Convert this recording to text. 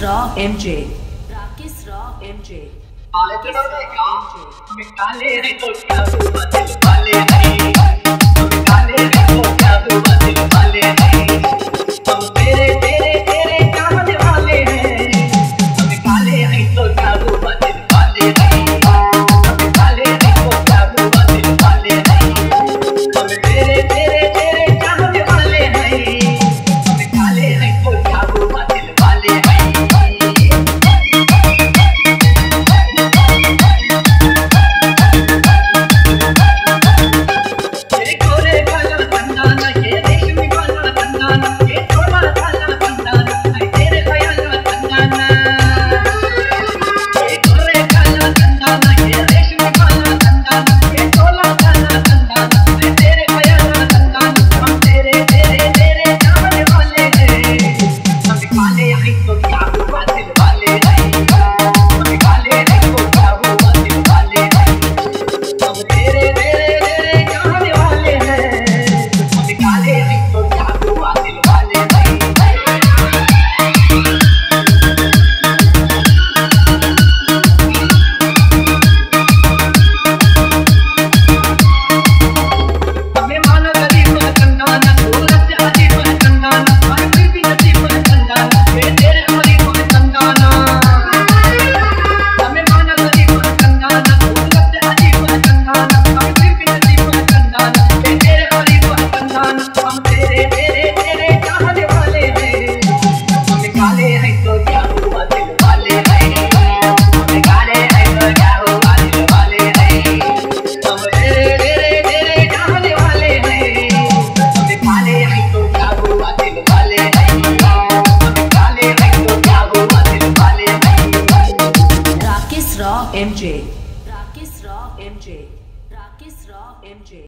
Raw MJ. Rakis Raw MJ. मिटाले रे तो क्या हुआ दिल वाले नहीं मिटाले रे तो क्या हुआ दिल हम हम तेरे तेरे तेरे चाहने वाले हैं हम काले हैं तो क्या हुआ दिल वाले हैं हम काले हैं तो क्या हुआ दिल वाले हैं हम तेरे तेरे तेरे चाहने वाले हैं हम काले हैं तो क्या हुआ दिल वाले हैं हम काले हैं तो क्या हुआ दिल वाले हैं Rakesh Raw MJ Rakesh Raw MJ Rakesh Raw MJ